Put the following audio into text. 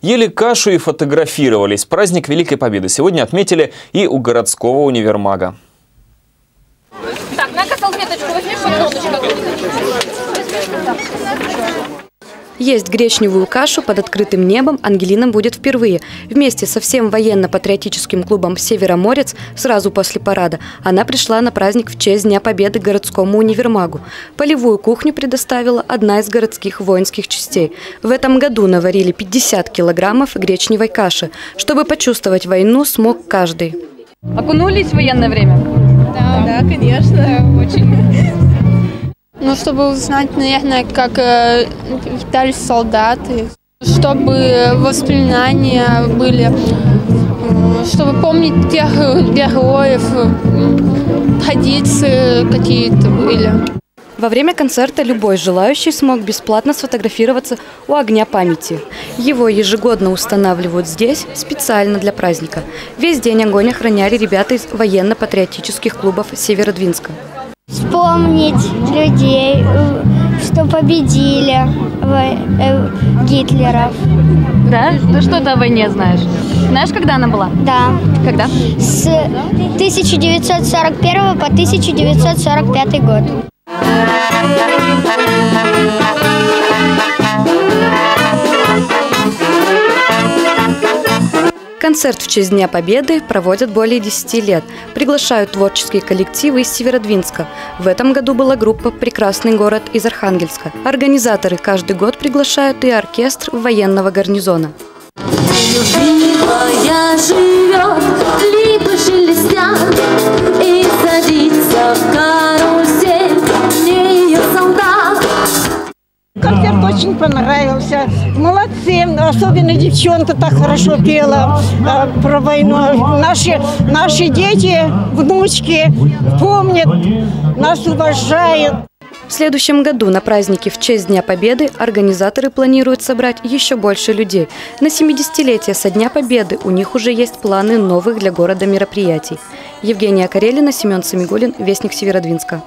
Ели кашу и фотографировались. Праздник Великой Победы сегодня отметили и у городского универмага. Так, на-ка салфеточку возьми, Есть гречневую кашу под открытым небом Ангелина будет впервые. Вместе со всем военно-патриотическим клубом «Североморец» сразу после парада она пришла на праздник в честь Дня Победы городскому универмагу. Полевую кухню предоставила одна из городских воинских частей. В этом году наварили 50 килограммов гречневой каши. Чтобы почувствовать войну, смог каждый. Окунулись в военное время? Да, да, конечно. очень. Ну, чтобы узнать, наверное, как э, питались солдаты, чтобы воспоминания были, чтобы помнить тех героев, традиции какие-то были. Во время концерта любой желающий смог бесплатно сфотографироваться у огня памяти. Его ежегодно устанавливают здесь специально для праздника. Весь день огонь охраняли ребята из военно-патриотических клубов Северодвинска. Вспомнить людей, что победили э, Гитлеров. Да? Ты что-то о войне знаешь? Знаешь, когда она была? Да. Когда? С 1941 по 1945 год. Концерт в честь Дня Победы проводят более 10 лет. Приглашают творческие коллективы из Северодвинска. В этом году была группа «Прекрасный город» из Архангельска. Организаторы каждый год приглашают и оркестр военного гарнизона. Любимая живет, липы шелестят, и садится в карусель, мне ее солдат. Концерт очень понравился. Молодцы. Особенно девчонка так хорошо пела э, про войну. Наши, наши дети, внучки помнят, нас уважают. В следующем году на празднике в честь Дня Победы организаторы планируют собрать еще больше людей. На 70-летие со Дня Победы у них уже есть планы новых для города мероприятий. Евгения Карелина, Семен Самигулин, Вестник Северодвинска.